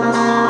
Música